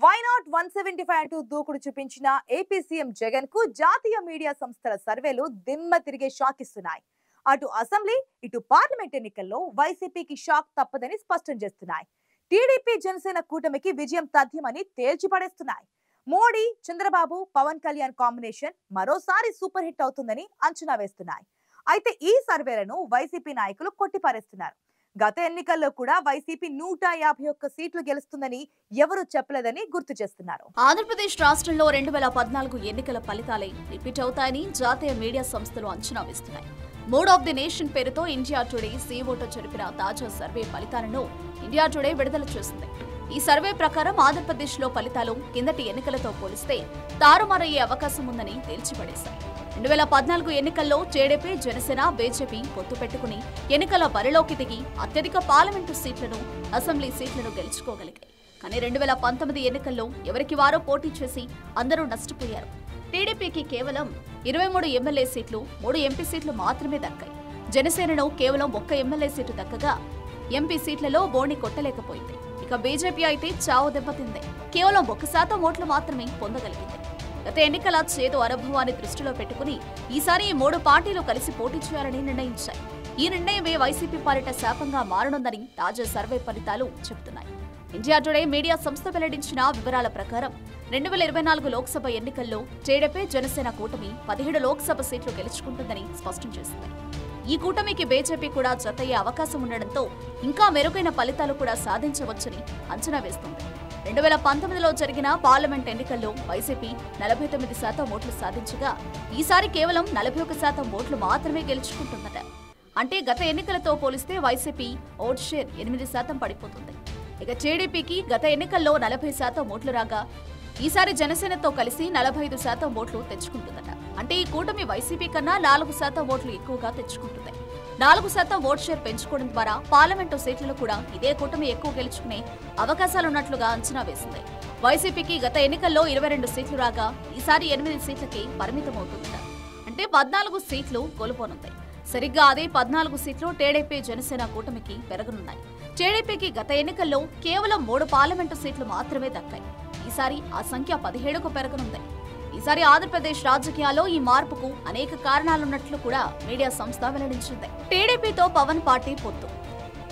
Why not one seventy five అంటూ దూకుడు చూపించిన ఏపీ సీఎం జగన్కు జాతీయ మీడియా సంస్థల సర్వేలు దిమ్మ తిరిగే షాక్ ఇస్తున్నాయి. అటు అసెంబ్లీ ఇటు పార్లమెంట్ ఎన్నికల్లో వైసీపీకి షాక్ తప్పదని స్పష్టం చేస్తున్నాయి. టీడీపీ జనసేన కూటమికి విజయం తథ్యమని తేల్చిపడేస్తున్నాయి మోడీ చంద్రబాబు పవన్ కళ్యాణ్ కాంబినేషన్ మరోసారి సూపర్ హిట్ అవుతుందని అంచనా వేస్తున్నాయి. అయితే ఈ సర్వేలను వైసీపీ నాయకులు కొట్టిపారేస్తున్నారు. గత ఎన్నికల్లో కూడా వైసీపీ నూట యాభై ఒక్క సీట్లు గెలుస్తుందని ఎవరూ చెప్పలేదని గుర్తు చేస్తున్నారు. ఆంధ్రప్రదేశ్ రాష్ట్రంలో రెండు వేల పద్నాలుగు ఎన్నికల ఫలితాలే రిపీట్ అవుతాయని జాతీయ మీడియా సంస్థలు అంచనా వేస్తున్నాయి. మూడ్ ఆఫ్ ది నేషన్ పేరుతో ఇండియా టుడే సీఓతో జరిపిన తాజా సర్వే ఫలితాలను ఇండియా టుడే విడుదల చేసింది. ఈ సర్వే ప్రకారం ఆంధ్రప్రదేశ్లో ఫలితాలు కిందటి ఎన్నికలతో పోలిస్తే తారుమారయ్యే అవకాశం ఉందని తేల్చిపడేశాయి. రెండు వేల పద్నాలుగు ఎన్నికల్లో జేడీపీ జనసేన బీజేపీ పొత్తు పెట్టుకుని ఎన్నికల బరిలోకి దిగి అత్యధిక పార్లమెంటు సీట్లను అసెంబ్లీ సీట్లను గెలుచుకోగలిగాయి. కానీ రెండు వేల పంతొమ్మిది ఎన్నికల్లో ఎవరికి వారో పోటీ చేసి అందరూ నష్టపోయారు. టీడీపీకి కేవలం ఇరవై మూడు ఎమ్మెల్యే సీట్లు మూడు ఎంపీ సీట్లు మాత్రమే దక్కాయి. జనసేనను కేవలం ఒక్క ఎమ్మెల్యే సీటు దక్కగా ఎంపీ సీట్లలో బోణి కొట్టలేకపోయింది. ఇక బీజేపీ అయితే చావు దెబ్బతింది. కేవలం ఒక్క శాతం ఓట్లు మాత్రమే పొందగలిగింది. గత ఎన్నికల చేదు అనుభవాన్ని దృష్టిలో పెట్టుకుని ఈసారి మూడు పార్టీలు కలిసి పోటీ చేయాలని నిర్ణయించాయి. ఈ నిర్ణయమే వైసీపీ పాలిట శాపంగా మారనుందని తాజా సర్వే ఫలితాలు చెబుతున్నాయి. ఇండియా టుడే మీడియా సంస్థ వెల్లడించిన వివరాల ప్రకారం రెండు వేల ఇరవై నాలుగు లోక్సభ ఎన్నికల్లో టీడీపీ జనసేన కూటమి పదిహేడు లోక్సభ సీట్లు గెలుచుకుంటుందని స్పష్టం చేసింది ఈ కూటమికి బీజేపీ కూడా జతయ్యే అవకాశం ఉండడంతో ఇంకా మెరుగైన ఫలితాలు కూడా సాధించవచ్చని అంచనా వేస్తుంది. రెండు వేల పంతొమ్మిదిలో జరిగిన పార్లమెంట్ ఎన్నికల్లో వైసీపీ నలభై తొమ్మిది శాతం ఓట్లు సాధించగా ఈసారి కేవలం నలభై ఒక శాతం ఓట్లు మాత్రమే గెలుచుకుంటుందట. అంటే గత ఎన్నికలతో పోలిస్తే వైసీపీ ఓట్ షేర్ ఎనిమిది శాతం పడిపోతుంది. ఇక టీడీపీకి గత ఎన్నికల్లో నలభై శాతం ఓట్లు రాగా ఈసారి జనసేనతో కలిసి నలభై ఐదు శాతం ఓట్లు తెచ్చుకుంటుందట. అంటే ఈ కూటమి వైసీపీ కన్నా నాలుగు శాతం ఓట్లు ఎక్కువగా తెచ్చుకుంటుంది. నాలుగు శాతం ఓట్ షేర్ పెంచుకోవడం ద్వారా పార్లమెంటు సీట్లను కూడా ఇదే కూటమి ఎక్కువ గెలుచుకునే అవకాశాలున్నట్లుగా అంచనా వేసింది. వైసీపీకి గత ఎన్నికల్లో ఇరవై రెండు సీట్లు రాగా ఈసారి ఎనిమిది సీట్లకి పరిమితమవుతుందట అంటే పద్నాలుగు సీట్లు కోల్పోనుంది. సరిగ్గా అదే పద్నాలుగు సీట్లు టీడీపీ జనసేన కూటమికి పెరగనున్నాయి. టీడీపీకి గత ఎన్నికల్లో కేవలం మూడు పార్లమెంటు సీట్లు మాత్రమే దక్కాయి. ఈసారి ఆ సంఖ్య పదిహేడుకు పెరగనుంది. ఈసారి ఆంధ్రప్రదేశ్ రాజకీయాల్లో ఈ మార్పుకు అనేక కారణాలున్నట్లు కూడా మీడియా సంస్థ వెల్లడించింది. టీడీపీతో పవన్ పార్టీ పొత్తు.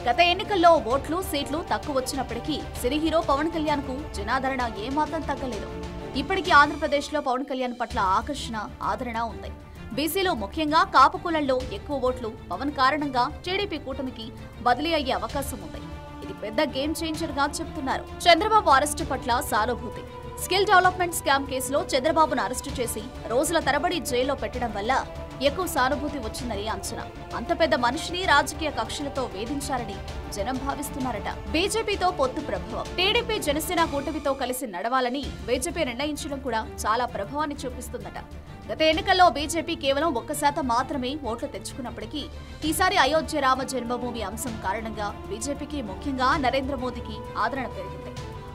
గత ఎన్నికల్లో ఓట్లు సీట్లు తక్కువ వచ్చినప్పటికీ సినీ హీరో పవన్ కళ్యాణ్కు జనాదరణ ఏమాత్రం తగ్గలేదు. ఇప్పటికీ ఆంధ్రప్రదేశ్లో పవన్ కళ్యాణ్ పట్ల ఆకర్షణ ఆదరణ ఉంది. బీసీలో ముఖ్యంగా కాపుకులంలో ఎక్కువ ఓట్లు పవన్ కారణంగా టీడీపీ కూటమికి బదిలీ అయ్యే అవకాశం ఉంది. ఇది పెద్ద గేమ్ చేంజర్గా చెప్తున్నారు. చంద్రబాబు అరెస్టు పట్ల సానుభూతి. స్కిల్ డెవలప్మెంట్ స్కామ్ కేసులో చంద్రబాబును అరెస్టు చేసి రోజుల తరబడి జైల్లో పెట్టడం వల్ల ఎక్కువ సానుభూతి వచ్చిందని అంచనా. అంత పెద్ద మనిషిని రాజకీయ కక్షలతో వేధించారని జనం భావిస్తున్నారట. బీజేపీతో పొత్తు ప్రభావం. టీడీపీ జనసేన కూటమితో కలిసి నడవాలని బీజేపీ నిర్ణయించడం కూడా చాలా ప్రభావాన్ని చూపిస్తుందట. గత ఎన్నికల్లో బీజేపీ కేవలం ఒక్క శాతం మాత్రమే ఓట్లు తెచ్చుకున్నప్పటికీ ఈసారి అయోధ్య రామ జన్మభూమి అంశం కారణంగా బీజేపీకి ముఖ్యంగా నరేంద్ర మోదీకి ఆదరణ పెరిగింది.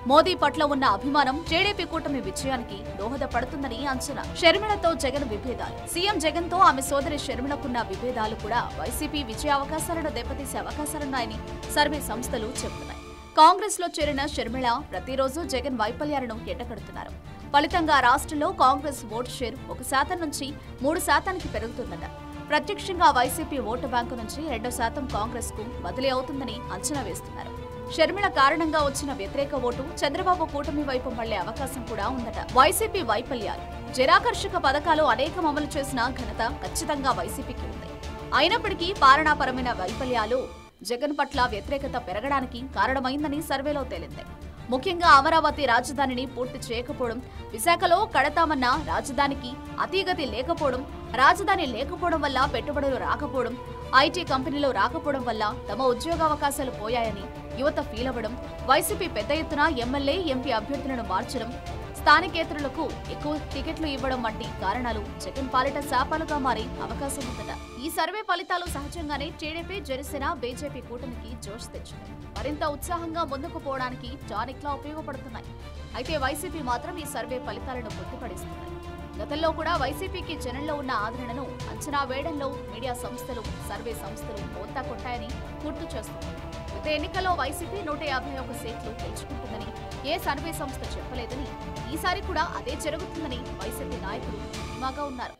మోదీ పట్ల ఉన్న అభిమానం టీడీపీ కూటమి విజయానికి దోహదపడుతుందని అంచనా. షర్మిలతో జగన్ విభేదాలు. సీఎం జగన్తో ఆమె సోదరి షర్మిలకున్న విభేదాలు కూడా వైసీపీ విజయ అవకాశాలను దెబ్బతీసే అవకాశాలున్నాయని సర్వే సంస్థలు చెబుతున్నాయి. కాంగ్రెస్లో చేరిన షర్మిళ ప్రతిరోజు జగన్ వైఫల్యాలను ఎండగడుతున్నారు. ఫలితంగా రాష్ట్రంలో కాంగ్రెస్ ఓటు షేర్ ఒక శాతం నుంచి మూడు శాతానికి పెరుగుతుందట. ప్రత్యక్షంగా వైసీపీ ఓటు బ్యాంకు నుంచి రెండు శాతం కాంగ్రెస్కు బదిలీ అవుతుందని అంచనా వేస్తున్నారు. షర్మిల కారణంగా వచ్చిన వ్యతిరేక ఓటు చంద్రబాబు కూటమి వైపు మళ్ళే అవకాశం కూడా ఉందట. వైసీపీ వైఫల్యాలు. జరాకర్షక పథకాలు అనేకం అమలు చేసిన ఘనత ఖచ్చితంగా వైసీపీకి ఉంది. అయినప్పటికీ పాలనాపరమైన వైఫల్యాలు జగన్ పట్ల వ్యతిరేకత పెరగడానికి కారణమైందని సర్వేలో తేలింది. ముఖ్యంగా అమరావతి రాజధానిని పూర్తి చేయకపోవడం విశాఖలో కడతామన్న రాజధానికి అతీగతి లేకపోవడం రాజధాని లేకపోవడం వల్ల పెట్టుబడులు రాకపోవడం ఐటీ కంపెనీలు రాకపోవడం వల్ల తమ ఉద్యోగావకాశాలు పోయాయని యువత ఫీల్ అవ్వడం వైసీపీ పెద్ద ఎత్తున ఎమ్మెల్యే ఎంపీ అభ్యర్థులను మార్చడం స్థానికేతరులకు ఎక్కువ టికెట్లు ఇవ్వడం వంటి కారణాలు జగన్ పాలిట శాపాలుగా మారే అవకాశం ఉందట. ఈ సర్వే ఫలితాలు సహజంగానే టీడీపీ జనసేన బీజేపీ కూటమికి జోష్ తెచ్చింది. మరింత ఉత్సాహంగా ముందుకు పోవడానికి టానిక్లా ఉపయోగపడుతున్నాయి. అయితే వైసీపీ మాత్రం ఈ సర్వే ఫలితాలను గుర్తుపడిస్తున్నాయి గతంలో కూడా వైసీపీకి జనంలో ఉన్న ఆదరణను అంచనా వేయడంలో మీడియా సంస్థలు సర్వే సంస్థలు పోతా కొట్టాయని గుర్తు చేస్తున్నారు గత ఎన్నికల్లో వైసీపీ నూట యాభై ఒక సీట్లు గెలుచుకుంటుందని ఏ సర్వే సంస్థ చెప్పలేదని ఈసారి కూడా అదే జరుగుతుందని వైసీపీ నాయకులు ధీమాగా ఉన్నారు.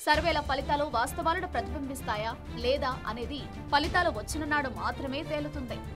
సర్వేల ఫలితాలు వాస్తవాలను ప్రతిబింబిస్తాయా లేదా అనేది ఫలితాలు వచ్చిన నాడు మాత్రమే తేలుతుంది.